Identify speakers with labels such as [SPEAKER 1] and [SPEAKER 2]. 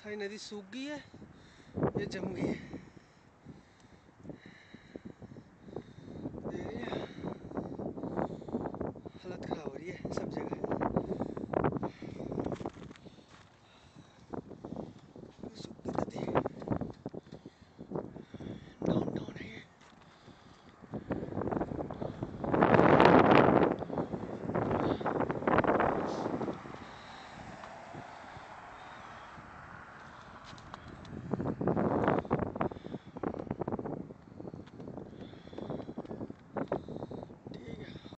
[SPEAKER 1] सारी नदी सूख गई है ये जम गई है।